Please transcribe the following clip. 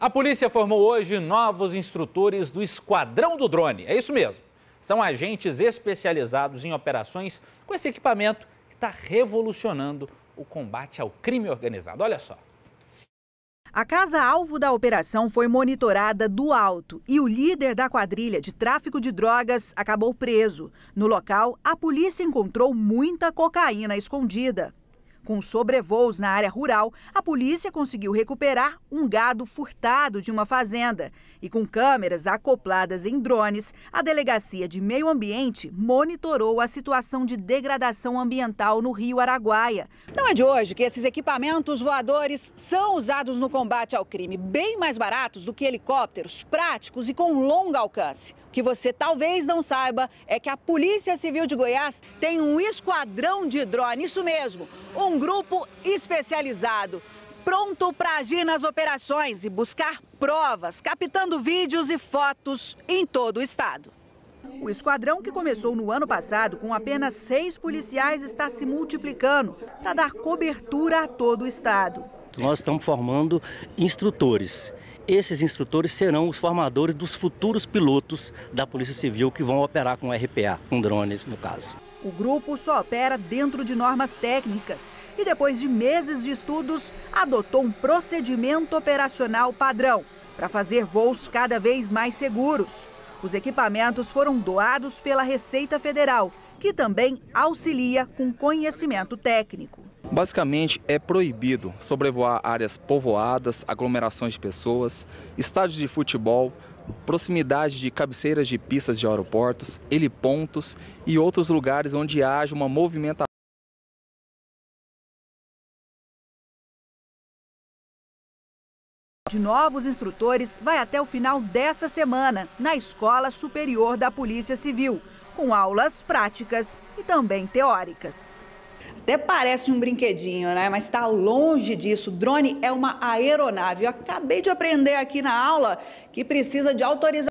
A polícia formou hoje novos instrutores do Esquadrão do Drone. É isso mesmo. São agentes especializados em operações com esse equipamento que está revolucionando o combate ao crime organizado. Olha só. A casa-alvo da operação foi monitorada do alto e o líder da quadrilha de tráfico de drogas acabou preso. No local, a polícia encontrou muita cocaína escondida. Com sobrevoos na área rural, a polícia conseguiu recuperar um gado furtado de uma fazenda. E com câmeras acopladas em drones, a Delegacia de Meio Ambiente monitorou a situação de degradação ambiental no rio Araguaia. Não é de hoje que esses equipamentos voadores são usados no combate ao crime, bem mais baratos do que helicópteros, práticos e com longo alcance. O que você talvez não saiba é que a Polícia Civil de Goiás tem um esquadrão de drone, isso mesmo, um grupo especializado, pronto para agir nas operações e buscar provas, captando vídeos e fotos em todo o estado. O esquadrão, que começou no ano passado com apenas seis policiais, está se multiplicando para dar cobertura a todo o estado. Nós estamos formando instrutores esses instrutores serão os formadores dos futuros pilotos da Polícia Civil que vão operar com RPA, com drones no caso. O grupo só opera dentro de normas técnicas e depois de meses de estudos, adotou um procedimento operacional padrão para fazer voos cada vez mais seguros. Os equipamentos foram doados pela Receita Federal, que também auxilia com conhecimento técnico. Basicamente, é proibido sobrevoar áreas povoadas, aglomerações de pessoas, estádios de futebol, proximidade de cabeceiras de pistas de aeroportos, helipontos e outros lugares onde haja uma movimentação. de novos instrutores vai até o final desta semana na Escola Superior da Polícia Civil, com aulas práticas e também teóricas. Até parece um brinquedinho, né? Mas está longe disso. Drone é uma aeronave. Eu acabei de aprender aqui na aula que precisa de autorização.